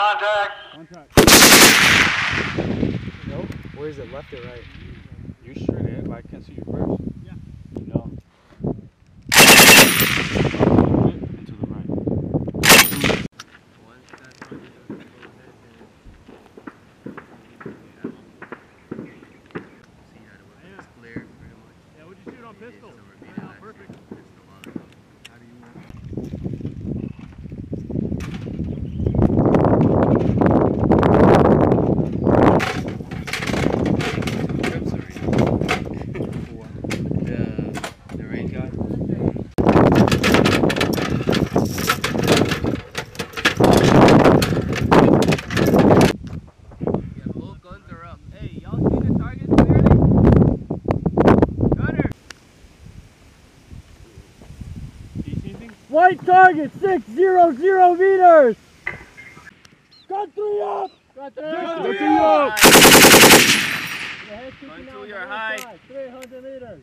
Contact. Contact. Nope. Where is it? Left or right? You straight ahead, but I can't see you first. Yeah. No. And the right. Yeah, would you shoot on pistol? Oh, perfect. The range guy. Yeah, both guns are up. Hey, y'all see the target clearly? Gunner! Do you see anything? White target, 600 meters! Got three up! Got three Got up! three up! Gun two, you're high. 300 meters.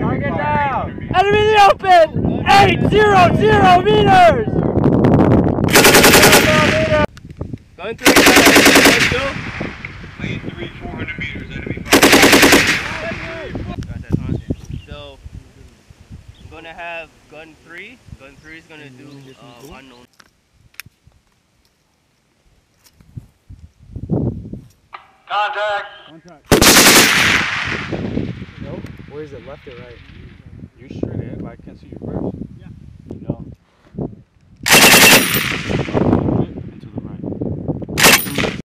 Target down! Enemy in the open! 800 meters! Gun three, gun gonna have gun three. Gun three is gonna do uh, unknown. Contact. Contact. Nope. Where is it? Left or right? You straight ahead, but I can't see you first. Yeah.